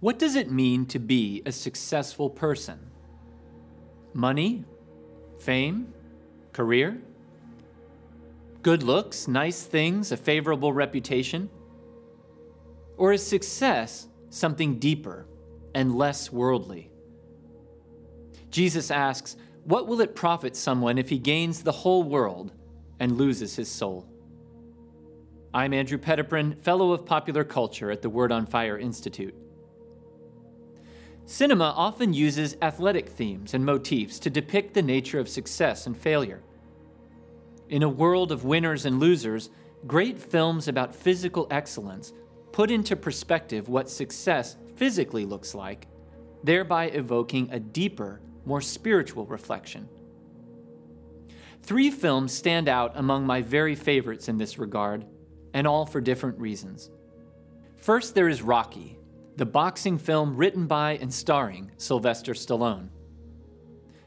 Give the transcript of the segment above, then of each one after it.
What does it mean to be a successful person? Money? Fame? Career? Good looks, nice things, a favorable reputation? Or is success something deeper and less worldly? Jesus asks, What will it profit someone if he gains the whole world and loses his soul? I'm Andrew Petiprin, Fellow of Popular Culture at the Word on Fire Institute. Cinema often uses athletic themes and motifs to depict the nature of success and failure. In a world of winners and losers, great films about physical excellence put into perspective what success physically looks like, thereby evoking a deeper, more spiritual reflection. Three films stand out among my very favorites in this regard, and all for different reasons. First, there is Rocky, the boxing film written by and starring Sylvester Stallone.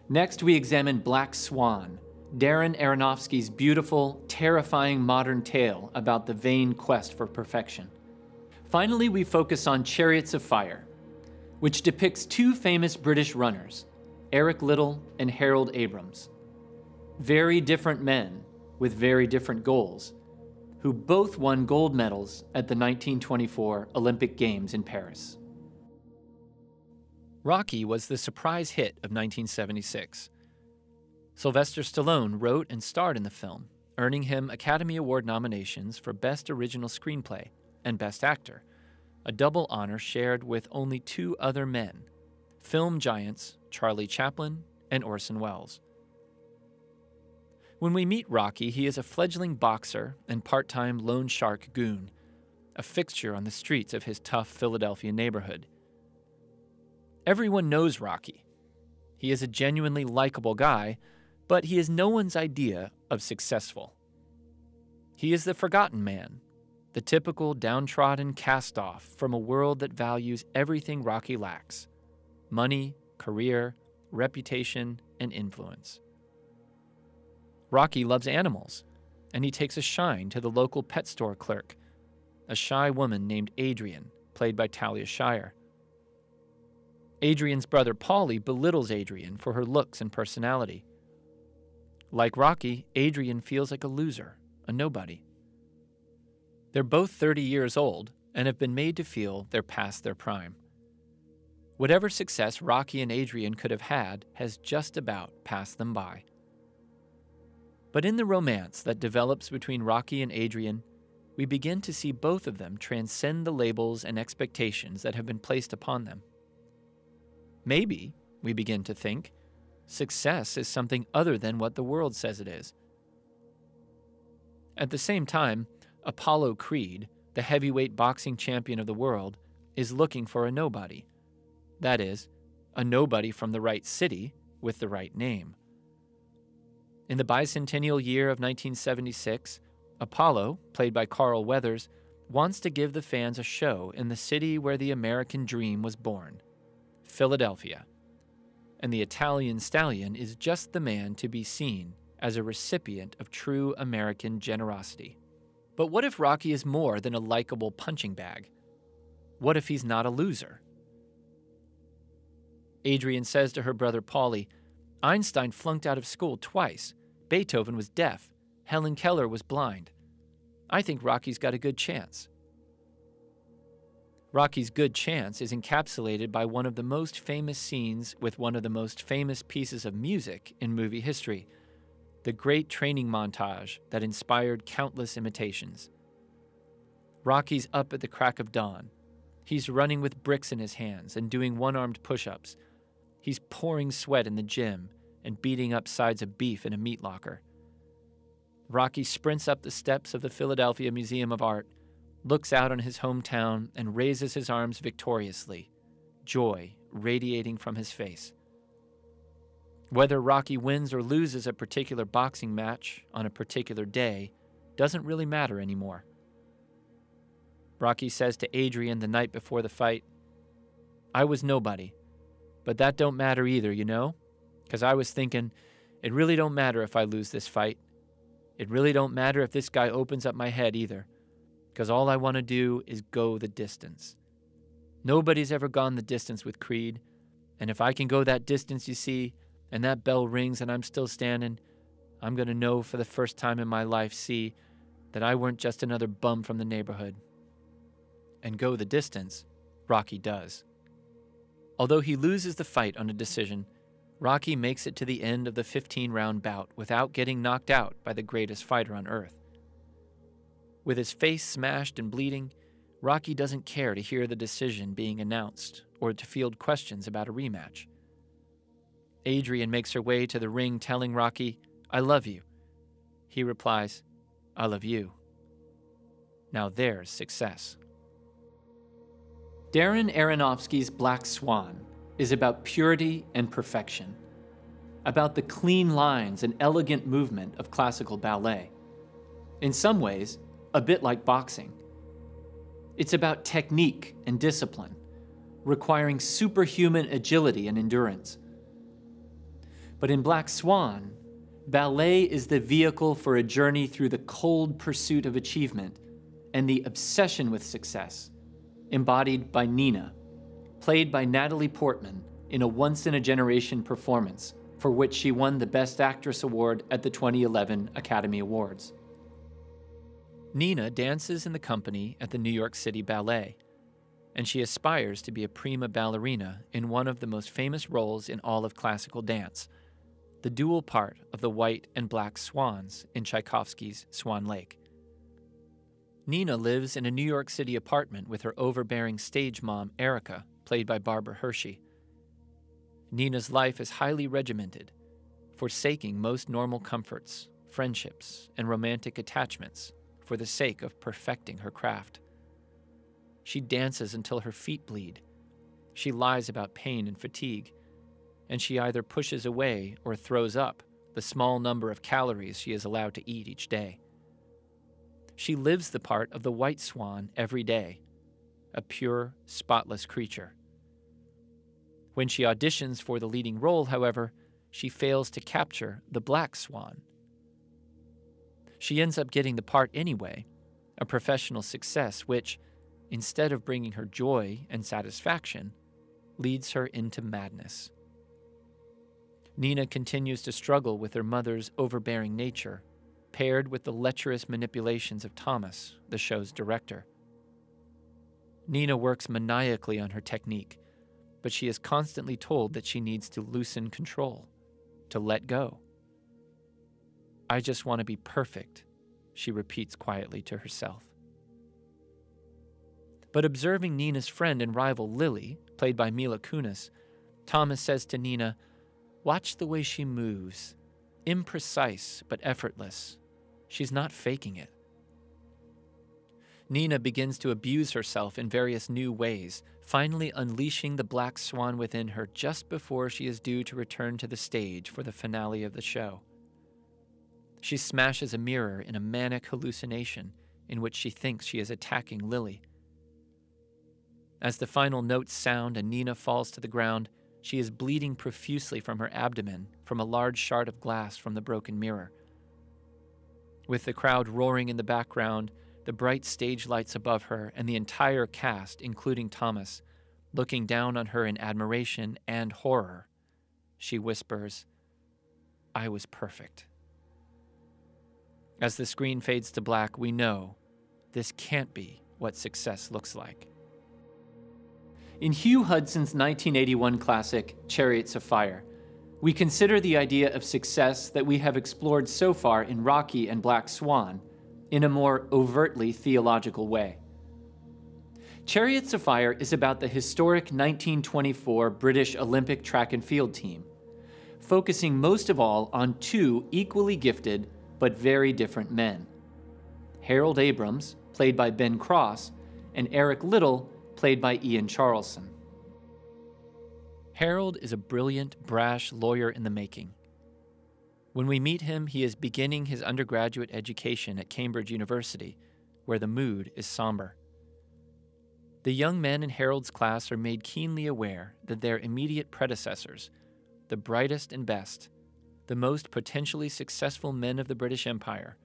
Next, we examine Black Swan, Darren Aronofsky's beautiful, terrifying modern tale about the vain quest for perfection. Finally, we focus on Chariots of Fire, which depicts two famous British runners, Eric Liddell and Harold Abrams. Very different men with very different goals, who both won gold medals at the 1924 Olympic Games in Paris. Rocky was the surprise hit of 1976. Sylvester Stallone wrote and starred in the film, earning him Academy Award nominations for Best Original Screenplay and Best Actor, a double honor shared with only two other men film giants Charlie Chaplin and Orson Welles. When we meet Rocky, he is a fledgling boxer and part time loan shark goon, a fixture on the streets of his tough Philadelphia neighborhood. Everyone knows Rocky. He is a genuinely likable guy, but he is no one's idea of successful. He is the forgotten man, the typical downtrodden cast off from a world that values everything Rocky lacks money, career, reputation, and influence. Rocky loves animals, and he takes a shine to the local pet store clerk, a shy woman named Adrian, played by Talia Shire. Adrian's brother Paulie belittles Adrian for her looks and personality. Like Rocky, Adrian feels like a loser, a nobody. They're both 30 years old and have been made to feel they're past their prime. Whatever success Rocky and Adrian could have had has just about passed them by. But in the romance that develops between Rocky and Adrian, we begin to see both of them transcend the labels and expectations that have been placed upon them. Maybe, we begin to think, success is something other than what the world says it is. At the same time, Apollo Creed, the heavyweight boxing champion of the world, is looking for a nobody. That is, a nobody from the right city with the right name. In the bicentennial year of 1976, Apollo, played by Carl Weathers, wants to give the fans a show in the city where the American dream was born Philadelphia. And the Italian stallion is just the man to be seen as a recipient of true American generosity. But what if Rocky is more than a likable punching bag? What if he's not a loser? Adrian says to her brother Paulie, Einstein flunked out of school twice. Beethoven was deaf. Helen Keller was blind. I think Rocky's got a good chance. Rocky's good chance is encapsulated by one of the most famous scenes with one of the most famous pieces of music in movie history the great training montage that inspired countless imitations. Rocky's up at the crack of dawn. He's running with bricks in his hands and doing one armed push ups. He's pouring sweat in the gym and beating up sides of beef in a meat locker. Rocky sprints up the steps of the Philadelphia Museum of Art, looks out on his hometown, and raises his arms victoriously, joy radiating from his face. Whether Rocky wins or loses a particular boxing match on a particular day doesn't really matter anymore. Rocky says to Adrian the night before the fight, I was nobody, but that don't matter either, you know? Because I was thinking, it really don't matter if I lose this fight. It really don't matter if this guy opens up my head either. Because all I want to do is go the distance. Nobody's ever gone the distance with Creed, and if I can go that distance, you see, and that bell rings and I'm still standing, I'm going to know for the first time in my life, see, that I weren't just another bum from the neighborhood. And go the distance, Rocky does. Although he loses the fight on a decision, Rocky makes it to the end of the 15 round bout without getting knocked out by the greatest fighter on earth. With his face smashed and bleeding, Rocky doesn't care to hear the decision being announced or to field questions about a rematch. Adrian makes her way to the ring telling Rocky, I love you. He replies, I love you. Now there's success. Darren Aronofsky's Black Swan is about purity and perfection, about the clean lines and elegant movement of classical ballet. In some ways, a bit like boxing. It's about technique and discipline, requiring superhuman agility and endurance. But in Black Swan, ballet is the vehicle for a journey through the cold pursuit of achievement and the obsession with success, embodied by Nina, played by Natalie Portman in a once in a generation performance for which she won the Best Actress Award at the 2011 Academy Awards. Nina dances in the company at the New York City Ballet, and she aspires to be a prima ballerina in one of the most famous roles in all of classical dance the dual part of the white and black swans in Tchaikovsky's Swan Lake. Nina lives in a New York City apartment with her overbearing stage mom, Erica, played by Barbara Hershey. Nina's life is highly regimented, forsaking most normal comforts, friendships, and romantic attachments for the sake of perfecting her craft. She dances until her feet bleed. She lies about pain and fatigue. And she either pushes away or throws up the small number of calories she is allowed to eat each day. She lives the part of the white swan every day, a pure, spotless creature. When she auditions for the leading role, however, she fails to capture the black swan, she ends up getting the part anyway, a professional success which, instead of bringing her joy and satisfaction, leads her into madness. Nina continues to struggle with her mother's overbearing nature, paired with the lecherous manipulations of Thomas, the show's director. Nina works maniacally on her technique, but she is constantly told that she needs to loosen control, to let go. I just want to be perfect, she repeats quietly to herself. But observing Nina's friend and rival Lily, played by Mila Kunis, Thomas says to Nina, Watch the way she moves. Imprecise, but effortless. She's not faking it. Nina begins to abuse herself in various new ways, finally unleashing the black swan within her just before she is due to return to the stage for the finale of the show. She smashes a mirror in a manic hallucination in which she thinks she is attacking Lily. As the final notes sound and Nina falls to the ground, she is bleeding profusely from her abdomen from a large shard of glass from the broken mirror. With the crowd roaring in the background, the bright stage lights above her, and the entire cast, including Thomas, looking down on her in admiration and horror, she whispers, I was perfect. As the screen fades to black, we know this can't be what success looks like. In Hugh Hudson's 1981 classic, Chariots of Fire, we consider the idea of success that we have explored so far in Rocky and Black Swan in a more overtly theological way. Chariots of Fire is about the historic 1924 British Olympic track and field team, focusing most of all on two equally gifted but very different men. Harold Abrams, played by Ben Cross, and Eric Liddell, played by Ian Charleson. Harold is a brilliant, brash lawyer in the making. When we meet him, he is beginning his undergraduate education at Cambridge University, where the mood is somber. The young men in Harold's class are made keenly aware that their immediate predecessors, the brightest and best, the most potentially successful men of the British Empire,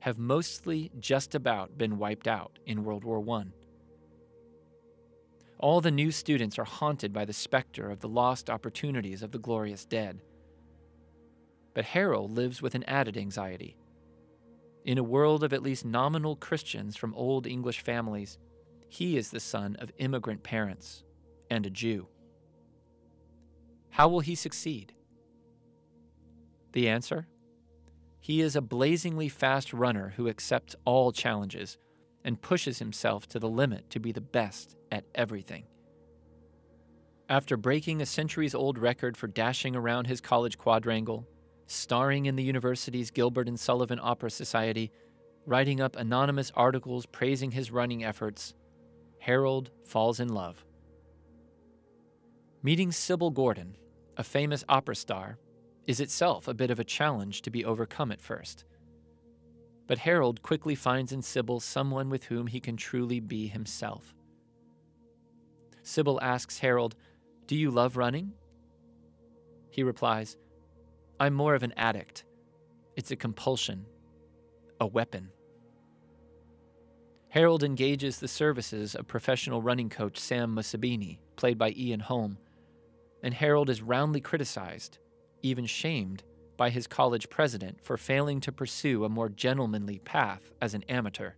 have mostly just about been wiped out in World War I. All the new students are haunted by the specter of the lost opportunities of the glorious dead. But Harold lives with an added anxiety. In a world of at least nominal Christians from old English families, he is the son of immigrant parents and a Jew. How will he succeed? The answer? He is a blazingly fast runner who accepts all challenges and pushes himself to the limit to be the best at everything. After breaking a centuries old record for dashing around his college quadrangle, starring in the university's Gilbert and Sullivan Opera Society, writing up anonymous articles praising his running efforts, Harold falls in love. Meeting Sybil Gordon, a famous opera star, is itself a bit of a challenge to be overcome at first. But Harold quickly finds in Sybil someone with whom he can truly be himself. Sybil asks Harold, Do you love running? He replies, I'm more of an addict. It's a compulsion, a weapon. Harold engages the services of professional running coach Sam Mussabini, played by Ian Holm, and Harold is roundly criticized, even shamed, by his college president for failing to pursue a more gentlemanly path as an amateur.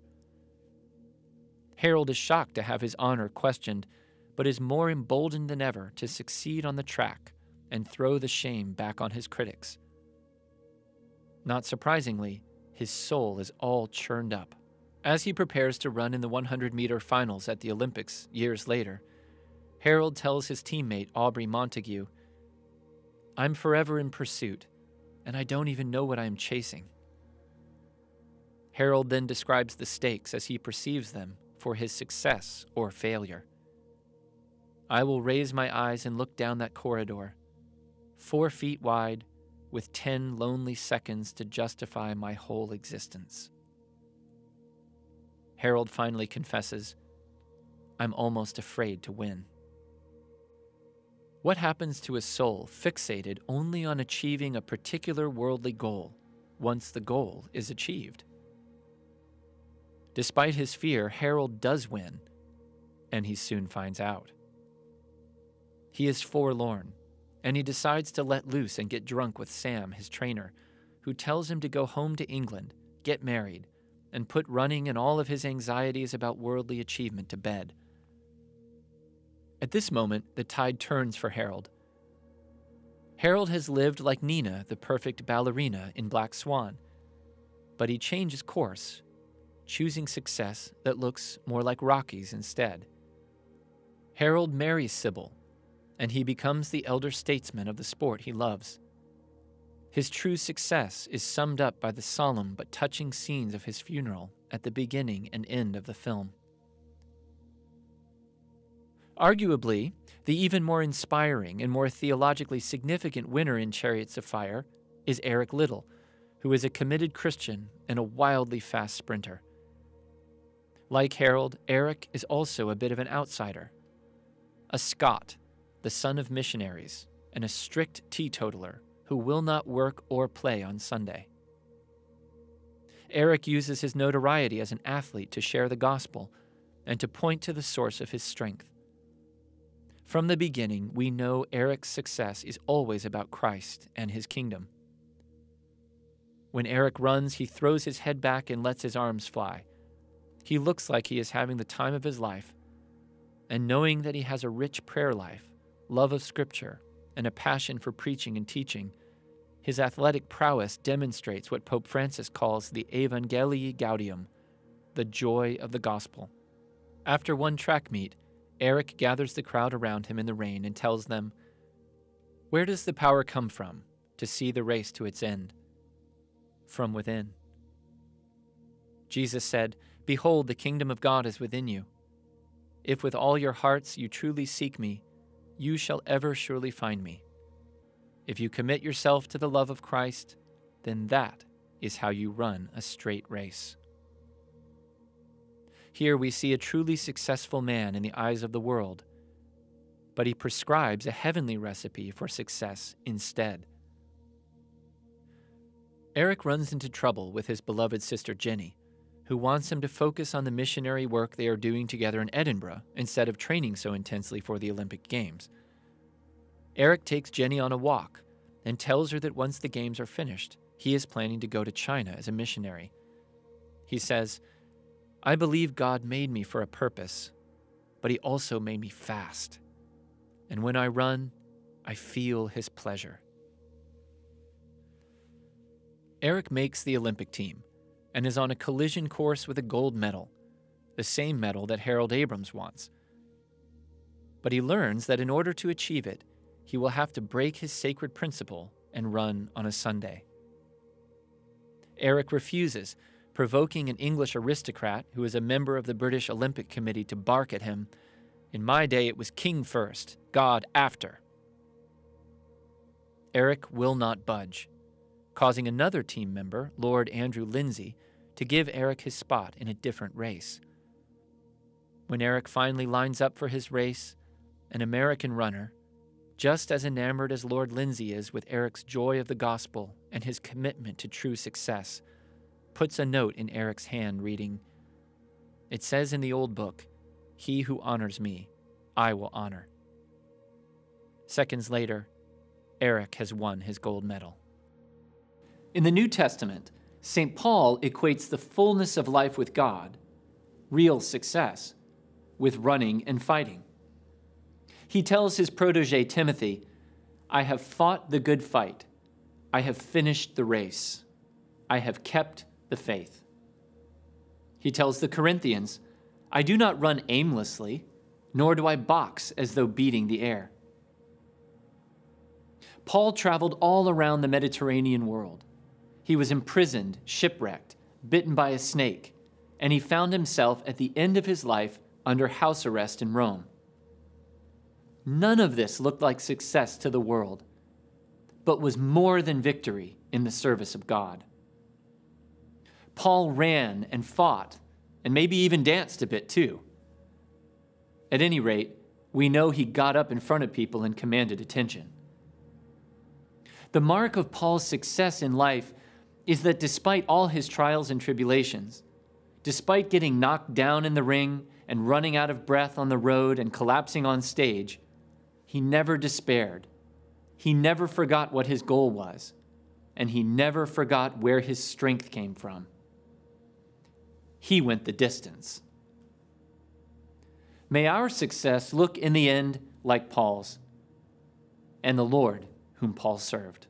Harold is shocked to have his honor questioned, but is more emboldened than ever to succeed on the track and throw the shame back on his critics. Not surprisingly, his soul is all churned up. As he prepares to run in the 100 meter finals at the Olympics years later, Harold tells his teammate Aubrey Montague, I'm forever in pursuit, and I don't even know what I am chasing. Harold then describes the stakes as he perceives them for his success or failure. I will raise my eyes and look down that corridor, four feet wide, with ten lonely seconds to justify my whole existence. Harold finally confesses, I'm almost afraid to win. What happens to a soul fixated only on achieving a particular worldly goal once the goal is achieved? Despite his fear, Harold does win, and he soon finds out. He is forlorn, and he decides to let loose and get drunk with Sam, his trainer, who tells him to go home to England, get married, and put running and all of his anxieties about worldly achievement to bed. At this moment, the tide turns for Harold. Harold has lived like Nina, the perfect ballerina in Black Swan, but he changes course, choosing success that looks more like Rocky's instead. Harold marries Sybil, and he becomes the elder statesman of the sport he loves. His true success is summed up by the solemn but touching scenes of his funeral at the beginning and end of the film. Arguably, the even more inspiring and more theologically significant winner in Chariots of Fire is Eric Liddell, who is a committed Christian and a wildly fast sprinter. Like Harold, Eric is also a bit of an outsider. A Scot, the son of missionaries, and a strict teetotaler who will not work or play on Sunday. Eric uses his notoriety as an athlete to share the gospel and to point to the source of his strength. From the beginning, we know Eric's success is always about Christ and his kingdom. When Eric runs, he throws his head back and lets his arms fly. He looks like he is having the time of his life. And knowing that he has a rich prayer life, love of Scripture, and a passion for preaching and teaching, his athletic prowess demonstrates what Pope Francis calls the Evangelii Gaudium, the joy of the gospel. After one track meet, Eric gathers the crowd around him in the rain and tells them, Where does the power come from to see the race to its end? From within. Jesus said, Behold, the kingdom of God is within you. If with all your hearts you truly seek me, you shall ever surely find me. If you commit yourself to the love of Christ, then that is how you run a straight race. Here we see a truly successful man in the eyes of the world, but he prescribes a heavenly recipe for success instead. Eric runs into trouble with his beloved sister Jenny, who wants him to focus on the missionary work they are doing together in Edinburgh instead of training so intensely for the Olympic Games. Eric takes Jenny on a walk and tells her that once the Games are finished, he is planning to go to China as a missionary. He says, I believe God made me for a purpose, but He also made me fast. And when I run, I feel His pleasure. Eric makes the Olympic team and is on a collision course with a gold medal, the same medal that Harold Abrams wants. But he learns that in order to achieve it, he will have to break his sacred principle and run on a Sunday. Eric refuses, provoking an English aristocrat who is a member of the British Olympic Committee to bark at him. In my day, it was king first, God after. Eric will not budge, causing another team member, Lord Andrew Lindsay, to give Eric his spot in a different race. When Eric finally lines up for his race, an American runner, just as enamored as Lord Lindsay is with Eric's joy of the gospel and his commitment to true success, puts a note in Eric's hand reading, It says in the old book, He who honors me, I will honor. Seconds later, Eric has won his gold medal. In the New Testament, St. Paul equates the fullness of life with God, real success, with running and fighting. He tells his protege Timothy, I have fought the good fight. I have finished the race. I have kept the faith. He tells the Corinthians, I do not run aimlessly, nor do I box as though beating the air. Paul traveled all around the Mediterranean world he was imprisoned, shipwrecked, bitten by a snake, and he found himself at the end of his life under house arrest in Rome. None of this looked like success to the world, but was more than victory in the service of God. Paul ran and fought, and maybe even danced a bit too. At any rate, we know he got up in front of people and commanded attention. The mark of Paul's success in life is that despite all his trials and tribulations, despite getting knocked down in the ring and running out of breath on the road and collapsing on stage, he never despaired. He never forgot what his goal was, and he never forgot where his strength came from. He went the distance. May our success look in the end like Paul's and the Lord whom Paul served.